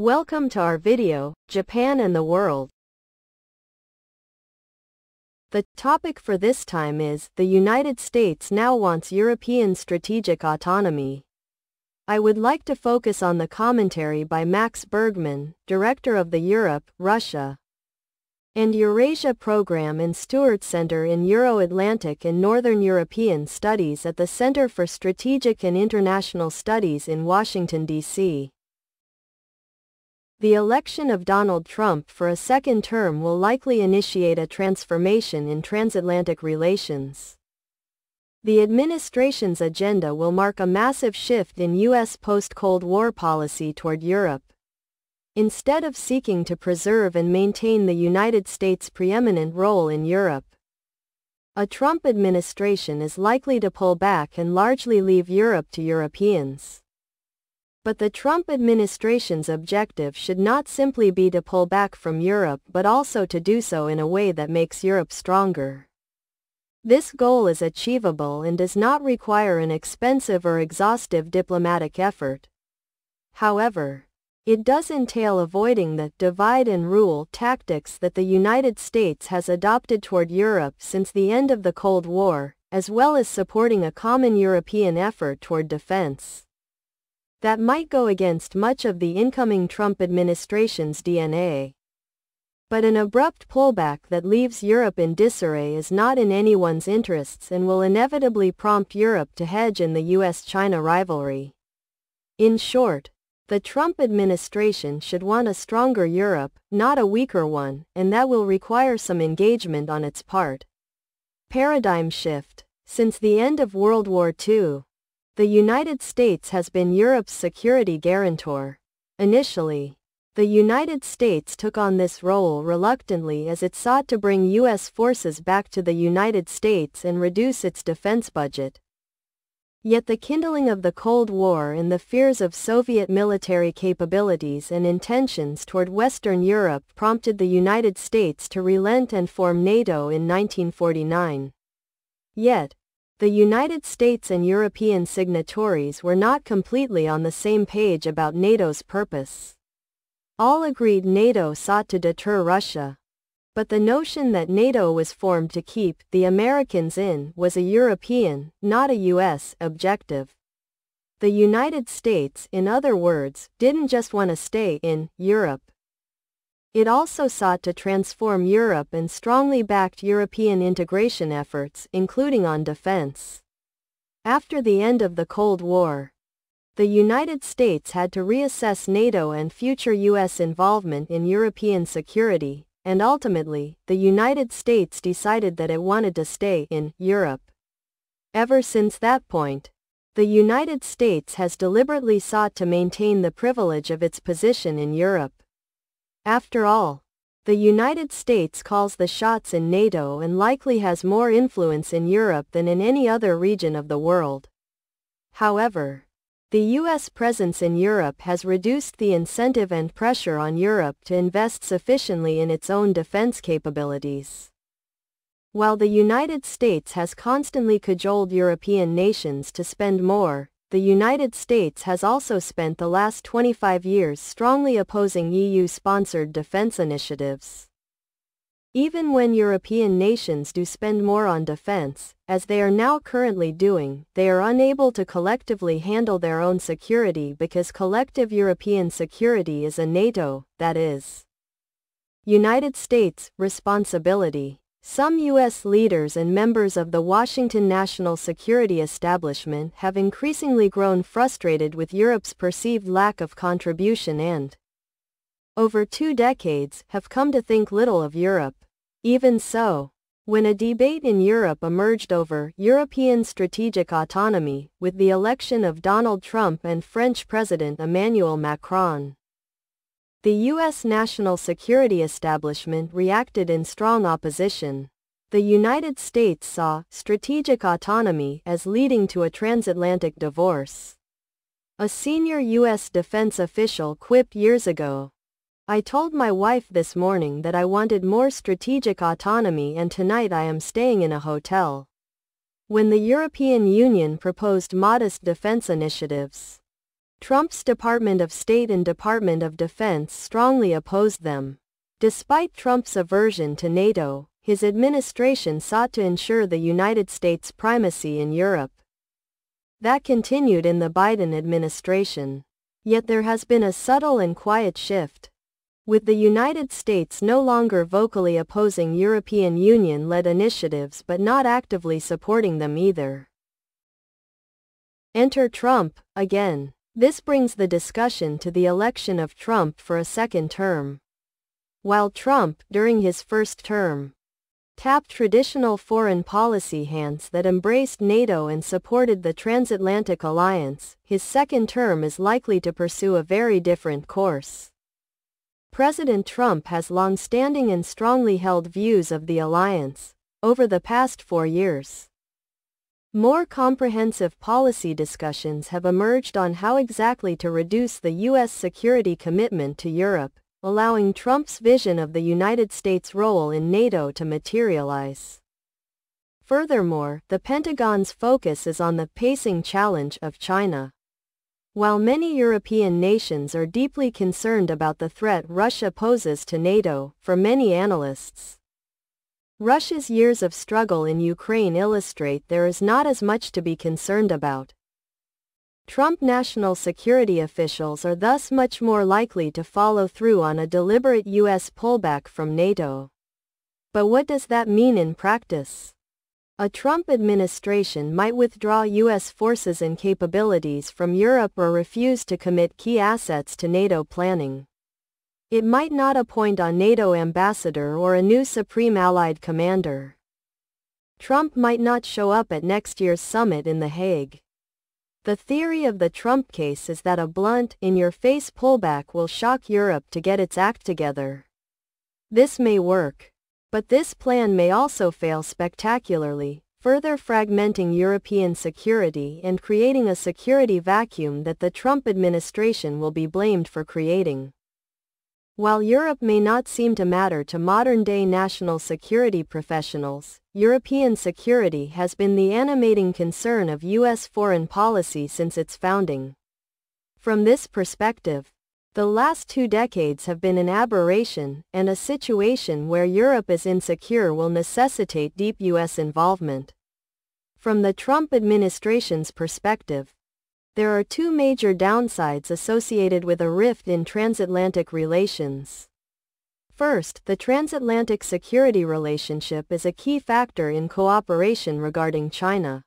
Welcome to our video, Japan and the World. The topic for this time is, the United States now wants European strategic autonomy. I would like to focus on the commentary by Max Bergmann, Director of the Europe, Russia, and Eurasia Program and Stuart Center in Euro-Atlantic and Northern European Studies at the Center for Strategic and International Studies in Washington, D.C. The election of Donald Trump for a second term will likely initiate a transformation in transatlantic relations. The administration's agenda will mark a massive shift in U.S. post-Cold War policy toward Europe. Instead of seeking to preserve and maintain the United States' preeminent role in Europe, a Trump administration is likely to pull back and largely leave Europe to Europeans. But the Trump administration's objective should not simply be to pull back from Europe but also to do so in a way that makes Europe stronger. This goal is achievable and does not require an expensive or exhaustive diplomatic effort. However, it does entail avoiding the divide and rule tactics that the United States has adopted toward Europe since the end of the Cold War, as well as supporting a common European effort toward defense that might go against much of the incoming Trump administration's DNA. But an abrupt pullback that leaves Europe in disarray is not in anyone's interests and will inevitably prompt Europe to hedge in the US-China rivalry. In short, the Trump administration should want a stronger Europe, not a weaker one, and that will require some engagement on its part. Paradigm shift. Since the end of World War II, the United States has been Europe's security guarantor. Initially, the United States took on this role reluctantly as it sought to bring U.S. forces back to the United States and reduce its defense budget. Yet the kindling of the Cold War and the fears of Soviet military capabilities and intentions toward Western Europe prompted the United States to relent and form NATO in 1949. Yet, the United States and European signatories were not completely on the same page about NATO's purpose. All agreed NATO sought to deter Russia. But the notion that NATO was formed to keep the Americans in was a European, not a US, objective. The United States, in other words, didn't just want to stay in Europe. It also sought to transform Europe and strongly backed European integration efforts, including on defense. After the end of the Cold War, the United States had to reassess NATO and future U.S. involvement in European security, and ultimately, the United States decided that it wanted to stay in Europe. Ever since that point, the United States has deliberately sought to maintain the privilege of its position in Europe. After all, the United States calls the shots in NATO and likely has more influence in Europe than in any other region of the world. However, the U.S. presence in Europe has reduced the incentive and pressure on Europe to invest sufficiently in its own defense capabilities. While the United States has constantly cajoled European nations to spend more, the United States has also spent the last 25 years strongly opposing EU-sponsored defense initiatives. Even when European nations do spend more on defense, as they are now currently doing, they are unable to collectively handle their own security because collective European security is a NATO, that is, United States, responsibility. Some U.S. leaders and members of the Washington national security establishment have increasingly grown frustrated with Europe's perceived lack of contribution and, over two decades, have come to think little of Europe. Even so, when a debate in Europe emerged over European strategic autonomy with the election of Donald Trump and French President Emmanuel Macron, the U.S. national security establishment reacted in strong opposition. The United States saw strategic autonomy as leading to a transatlantic divorce. A senior U.S. defense official quipped years ago. I told my wife this morning that I wanted more strategic autonomy and tonight I am staying in a hotel. When the European Union proposed modest defense initiatives, Trump's Department of State and Department of Defense strongly opposed them. Despite Trump's aversion to NATO, his administration sought to ensure the United States' primacy in Europe. That continued in the Biden administration. Yet there has been a subtle and quiet shift. With the United States no longer vocally opposing European Union-led initiatives but not actively supporting them either. Enter Trump, again. This brings the discussion to the election of Trump for a second term. While Trump, during his first term, tapped traditional foreign policy hands that embraced NATO and supported the transatlantic alliance, his second term is likely to pursue a very different course. President Trump has long-standing and strongly held views of the alliance over the past four years. More comprehensive policy discussions have emerged on how exactly to reduce the U.S. security commitment to Europe, allowing Trump's vision of the United States' role in NATO to materialize. Furthermore, the Pentagon's focus is on the pacing challenge of China. While many European nations are deeply concerned about the threat Russia poses to NATO, for many analysts, Russia's years of struggle in Ukraine illustrate there is not as much to be concerned about. Trump national security officials are thus much more likely to follow through on a deliberate U.S. pullback from NATO. But what does that mean in practice? A Trump administration might withdraw U.S. forces and capabilities from Europe or refuse to commit key assets to NATO planning. It might not appoint a NATO ambassador or a new Supreme Allied Commander. Trump might not show up at next year's summit in The Hague. The theory of the Trump case is that a blunt, in-your-face pullback will shock Europe to get its act together. This may work. But this plan may also fail spectacularly, further fragmenting European security and creating a security vacuum that the Trump administration will be blamed for creating. While Europe may not seem to matter to modern-day national security professionals, European security has been the animating concern of U.S. foreign policy since its founding. From this perspective, the last two decades have been an aberration, and a situation where Europe is insecure will necessitate deep U.S. involvement. From the Trump administration's perspective, there are two major downsides associated with a rift in transatlantic relations. First, the transatlantic security relationship is a key factor in cooperation regarding China.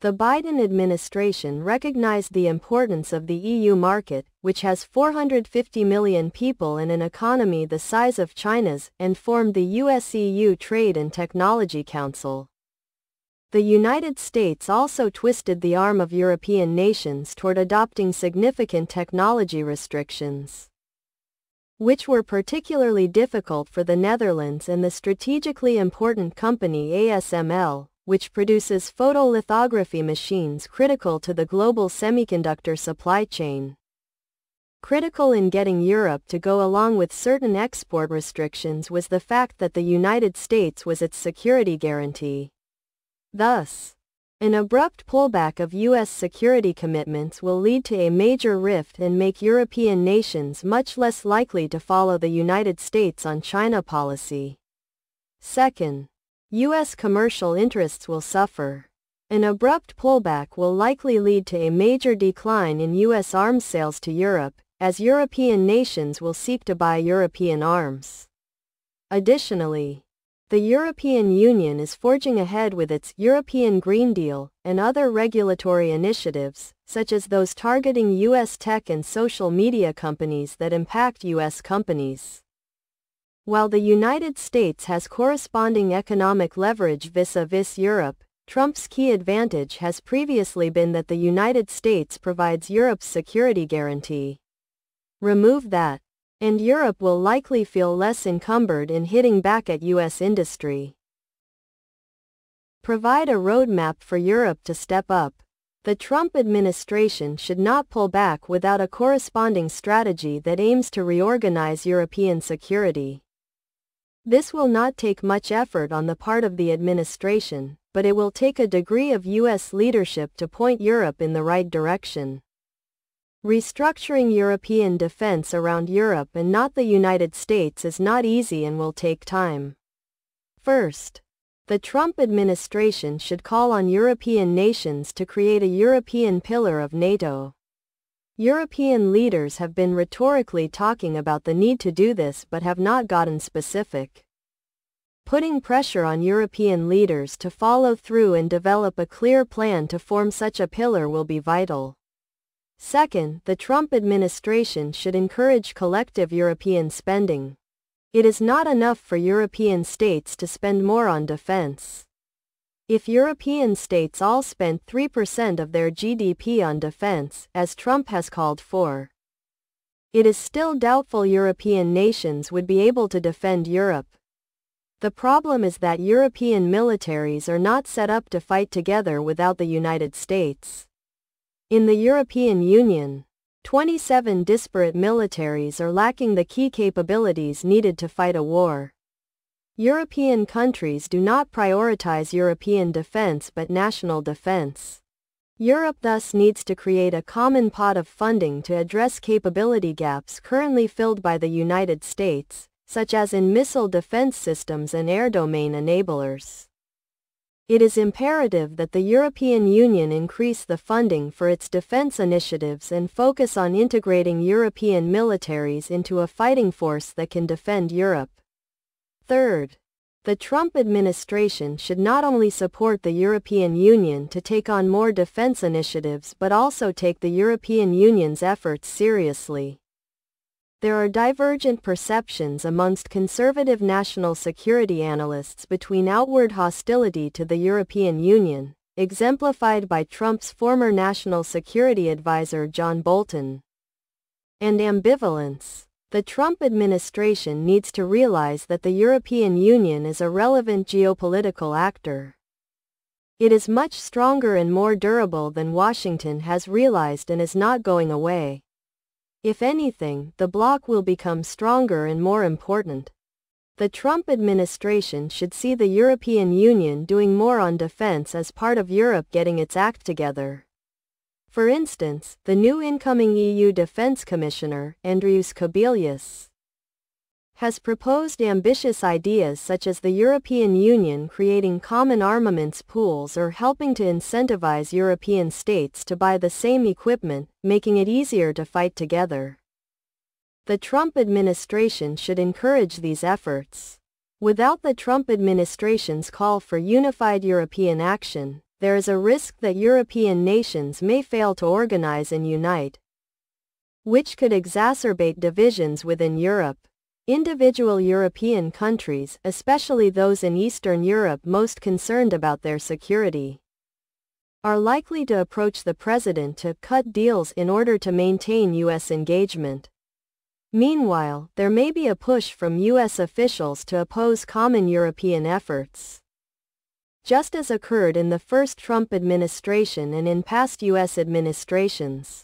The Biden administration recognized the importance of the EU market, which has 450 million people and an economy the size of China's, and formed the US-EU Trade and Technology Council. The United States also twisted the arm of European nations toward adopting significant technology restrictions, which were particularly difficult for the Netherlands and the strategically important company ASML, which produces photolithography machines critical to the global semiconductor supply chain. Critical in getting Europe to go along with certain export restrictions was the fact that the United States was its security guarantee. Thus, an abrupt pullback of U.S. security commitments will lead to a major rift and make European nations much less likely to follow the United States on China policy. Second, U.S. commercial interests will suffer. An abrupt pullback will likely lead to a major decline in U.S. arms sales to Europe, as European nations will seek to buy European arms. Additionally, the European Union is forging ahead with its European Green Deal and other regulatory initiatives, such as those targeting U.S. tech and social media companies that impact U.S. companies. While the United States has corresponding economic leverage vis-a-vis Europe, Trump's key advantage has previously been that the United States provides Europe's security guarantee. Remove that, and Europe will likely feel less encumbered in hitting back at U.S. industry. Provide a roadmap for Europe to step up. The Trump administration should not pull back without a corresponding strategy that aims to reorganize European security. This will not take much effort on the part of the administration, but it will take a degree of U.S. leadership to point Europe in the right direction. Restructuring European defense around Europe and not the United States is not easy and will take time. First, the Trump administration should call on European nations to create a European pillar of NATO. European leaders have been rhetorically talking about the need to do this but have not gotten specific. Putting pressure on European leaders to follow through and develop a clear plan to form such a pillar will be vital. Second, the Trump administration should encourage collective European spending. It is not enough for European states to spend more on defense. If European states all spent 3% of their GDP on defense, as Trump has called for, it is still doubtful European nations would be able to defend Europe. The problem is that European militaries are not set up to fight together without the United States. In the European Union, 27 disparate militaries are lacking the key capabilities needed to fight a war. European countries do not prioritize European defense but national defense. Europe thus needs to create a common pot of funding to address capability gaps currently filled by the United States, such as in missile defense systems and air domain enablers. It is imperative that the European Union increase the funding for its defense initiatives and focus on integrating European militaries into a fighting force that can defend Europe. Third, the Trump administration should not only support the European Union to take on more defense initiatives but also take the European Union's efforts seriously. There are divergent perceptions amongst conservative national security analysts between outward hostility to the European Union, exemplified by Trump's former national security advisor John Bolton, and ambivalence. The Trump administration needs to realize that the European Union is a relevant geopolitical actor. It is much stronger and more durable than Washington has realized and is not going away. If anything, the bloc will become stronger and more important. The Trump administration should see the European Union doing more on defense as part of Europe getting its act together. For instance, the new incoming EU Defense Commissioner, Andrius Kubilius, has proposed ambitious ideas such as the European Union creating common armaments pools or helping to incentivize European states to buy the same equipment, making it easier to fight together. The Trump administration should encourage these efforts. Without the Trump administration's call for unified European action, there is a risk that European nations may fail to organize and unite, which could exacerbate divisions within Europe. Individual European countries, especially those in Eastern Europe most concerned about their security, are likely to approach the president to cut deals in order to maintain U.S. engagement. Meanwhile, there may be a push from U.S. officials to oppose common European efforts. Just as occurred in the first Trump administration and in past U.S. administrations.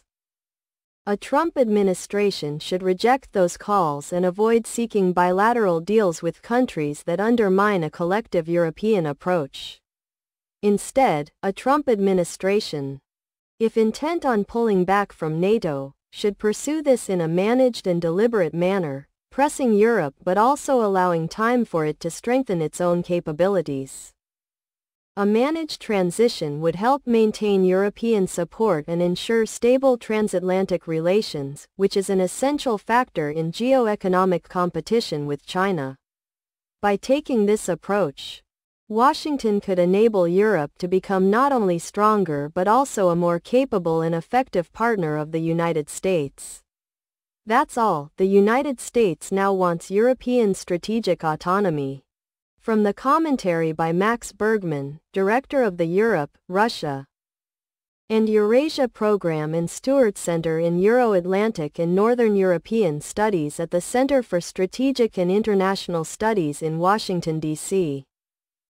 A Trump administration should reject those calls and avoid seeking bilateral deals with countries that undermine a collective European approach. Instead, a Trump administration, if intent on pulling back from NATO, should pursue this in a managed and deliberate manner, pressing Europe but also allowing time for it to strengthen its own capabilities. A managed transition would help maintain European support and ensure stable transatlantic relations, which is an essential factor in geo-economic competition with China. By taking this approach, Washington could enable Europe to become not only stronger but also a more capable and effective partner of the United States. That's all, the United States now wants European strategic autonomy. From the commentary by Max Bergmann, Director of the Europe, Russia, and Eurasia Program and Stuart Center in Euro-Atlantic and Northern European Studies at the Center for Strategic and International Studies in Washington, D.C.